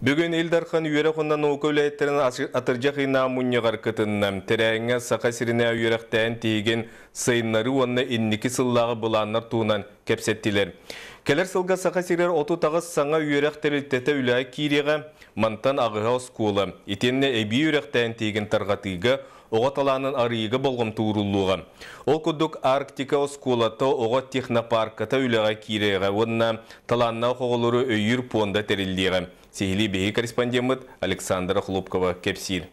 Бүгін Илдархан оқы үләйеттерін атыржақ ина мұньяғар кытынна. Тәрәңі сақа сіріне үйерақтайын тейген сайынлары онны инники сыллағы бұланнар туынан кәпсеттілер. Келер сылға сақа сирер оту тағыз саңа үйерақ тәрілтеті үләй киреға мантан ағыға оскулы. Итенне әбі үйерақтайын тейген тарғатыға оғаталанын арыйығы болғым туырулуға. Ол күдік Арктика оскулаты оға технопарката үләға киреға, онна таланна қоғылыры өйір понда тәрілдеға. Сехили бейі корреспондент Александра Хлопкова кепсир.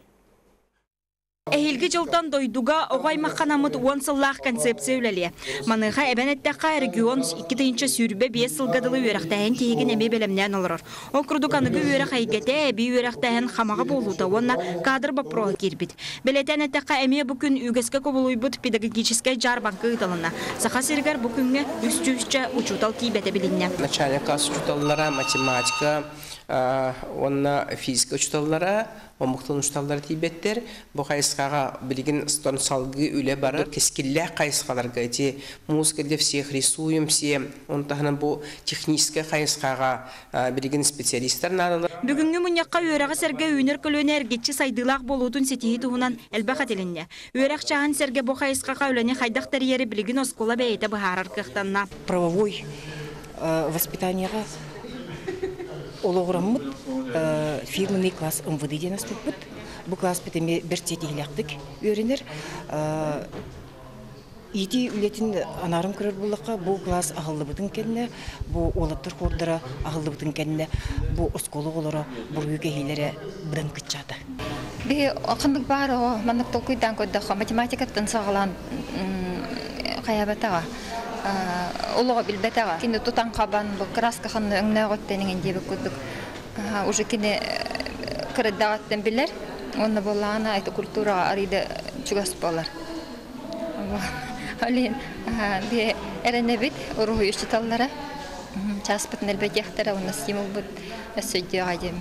Эхилги жылдан дойдуга оғай мақанамыт уон сыллақ концепция үләле. Маныға әбәнеттәққа регион 2-нче сүрбе 5 сылгадылы үйрәқтәйін тейген әбе белемнән олырыр. Ол күрдік анығы үйрәқ әйгәте әбе үйрәқтәйін қамаға болуда, онна кадр бапроға кирбит. Белетән әттәққа әме бүкін үгеске көбілуйбыт педагогическай жар банкы ыталына. Сақа сергер бүкінге үстүшчә учутал кийбәте білінне. Начальник класс учуталлара, математика, онна физика учуталлара, омуктун учуталлар тийбеттер. Бу кайыскага билген стон салгы үле бары. Кескилле кайыскаларга эти музыка для всех рисуем все. Он тахна бу техническая кайыскага билген специалисттер надылар. Бүгүнгү муньякка үйрәгә серге үйнер көлөнә эргетчи сайдылак болутун сетии туһунан элбәхә теленне. Үйрәк чаһан серге бу кайыска кауләне хайдак тәрьяре билген оскола бәйте бахарар кыхтанна. Правовой воспитаниега олоғыраммыт фирменный класс МВД ден астыппыт. Бу класс бітеме бір тетейләқтік өрінер. Ити үлетін анарым көрір бұлыққа бұл класс ағылды бұтын кәнне, бұл олаттыр қордыра ағылды бұтын кәнне, бұл осколы олары бұл үйге хейлері бұдан күтчады. Би оқындық бар о, манық толкуйдан көддіққа математикаттан сағылан қаябатаға. Олығы білбетаға. Кенде тұтан қабан бұл краска қанны өңне ғоттенеген дебі көддік. Уже кенде кіріддағаттен білер. Оны болағына айты культураға арыйды чугас болар. Олин, би әрене бит, ұрығы үштіталлара. Часпытын әлбәт яқтара, оны стимул бұд өссөйді ғайдем.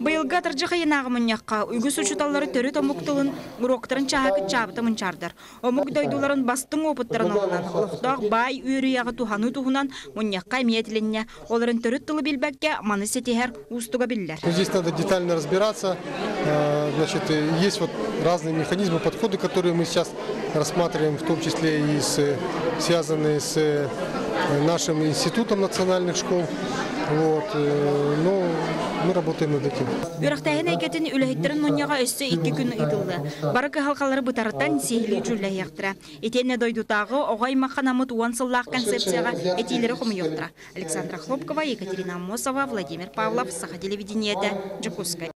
Быйылга таржыха янағы мұньяққа үгіс учуталлары төрі томуктылын уроктарын чаһакы чабыты мұнчардар. Омук дойдуларын бастың опыттарын олынан, олықтақ бай үйрі яғы туханы тухунан мұньяққа метіленне, оларын төрі тылы билбәкке маны сетихер устуга биллер. Здесь надо детально разбираться. Значит, есть вот разные механизмы, подходы, которые мы сейчас рассматриваем, в том числе и с, связанные с нашим институтом национальных школ. Вот, но мы работаем над этим. Үрәктәһен әйгәтен үләһиттерен моньяга өссө ике күн ыдылды. Барыкы халкалары бутарыттан сехли жүллә яктыра. Этенне дойдутагы огай маханамыт уан сыллах концепцияга этилери хому яктыра. Александра Хлопкова, Екатерина Мосова, Владимир Павлов, Саха телевидениеде, Джекуска.